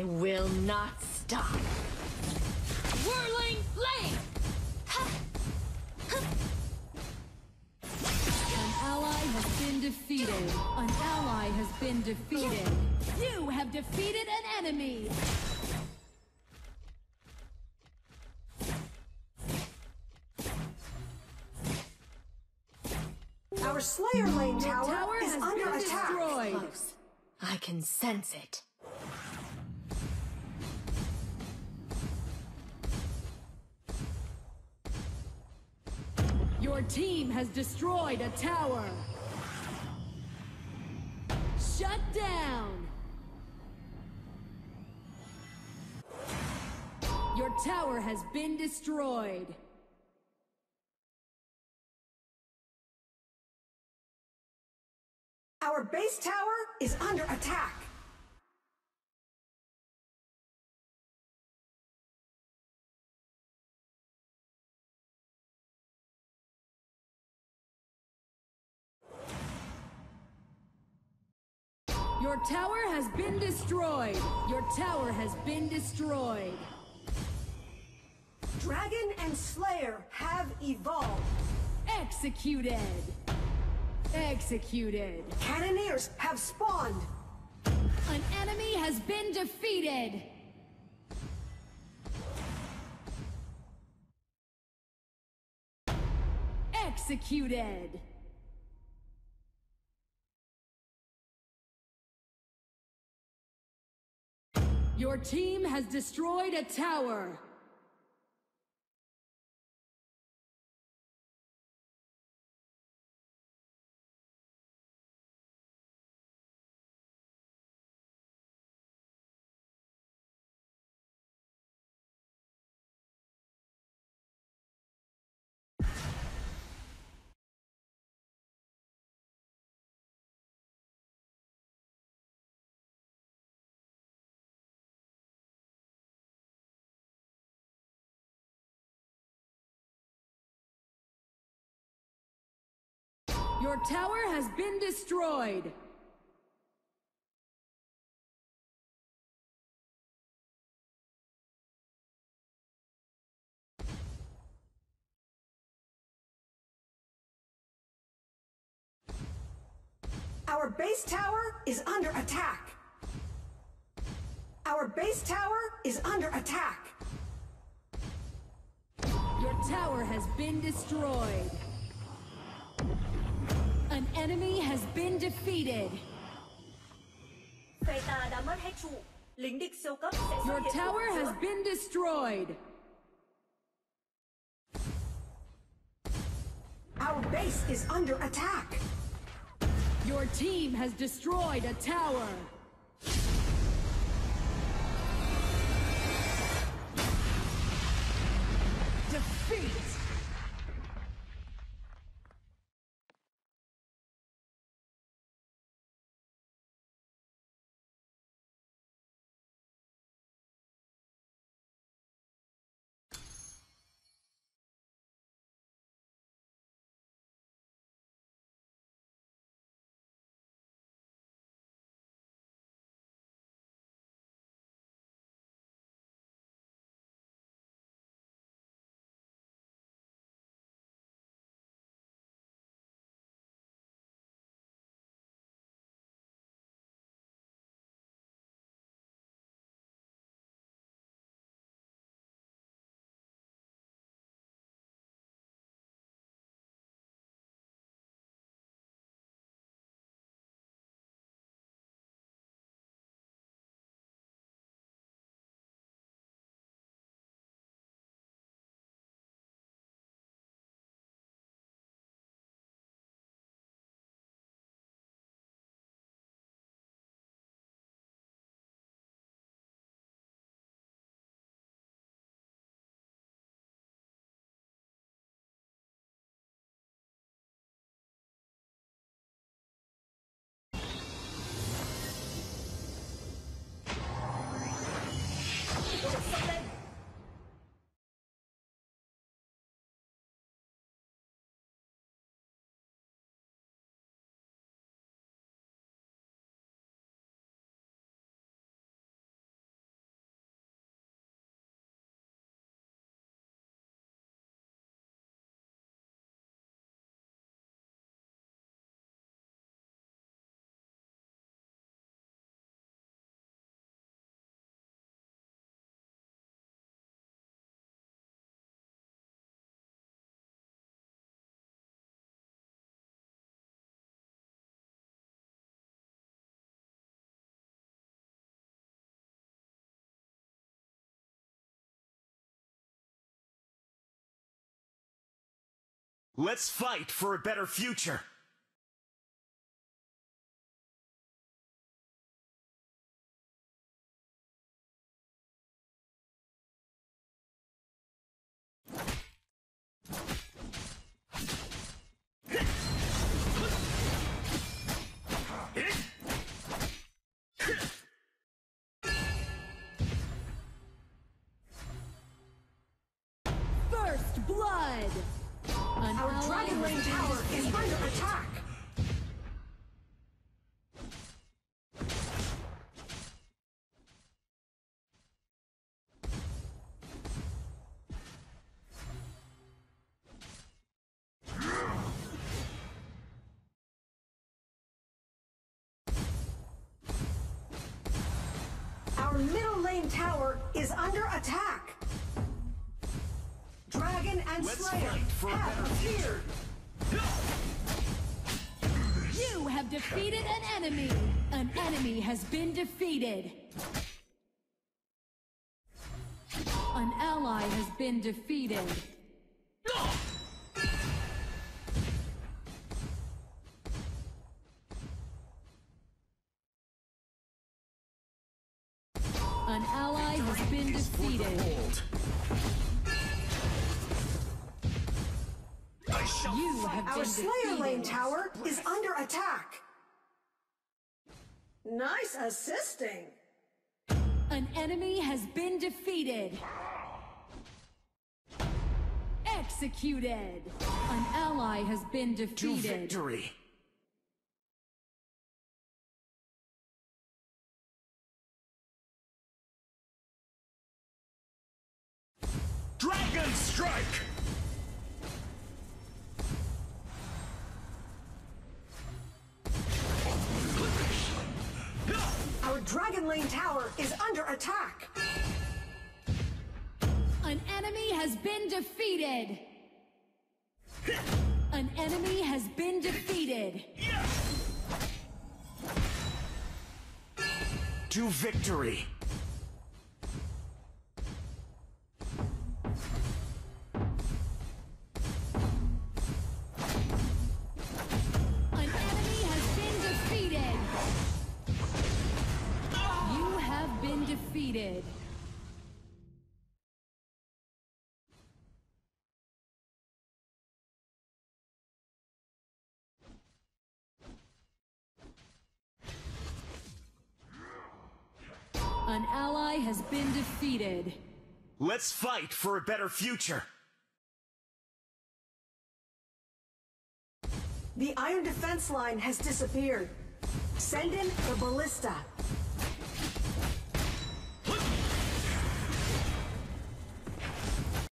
I will not stop. Whirling flame! An ally has been defeated. An ally has been defeated. You have defeated an enemy. Our Slayer Lane tower, tower is under attack. destroyed. I can sense it. Your team has destroyed a tower. Shut down. Your tower has been destroyed. Our base tower is under attack. Your tower has been destroyed. Your tower has been destroyed. Dragon and Slayer have evolved. Executed. Executed. Cannoneers have spawned. An enemy has been defeated. Executed. Your team has destroyed a tower. Your tower has been destroyed. Our base tower is under attack. Our base tower is under attack. Your tower has been destroyed. Enemy has been defeated. Phe ta đã mất hết trụ. Lính địch siêu cấp sẽ xuất Your tower has been destroyed. Our base is under attack. Your team has destroyed a tower. Defeat! Let's fight for a better future. First blood! An Our Dragon Lane Tower is under attack. Our middle lane tower is under attack. Dragon and Let's Slayer for have appeared. You have defeated an enemy! An enemy has been defeated! An ally has been defeated. An ally has been defeated. Our Slayer Lane tower is under attack. Nice assisting. An enemy has been defeated. Executed. An ally has been defeated. to defeated. victory. Dragon Strike! Dragon Lane tower is under attack. An enemy has been defeated. An enemy has been defeated. To victory. Has been defeated. Let's fight for a better future. The iron defense line has disappeared. Send in the ballista.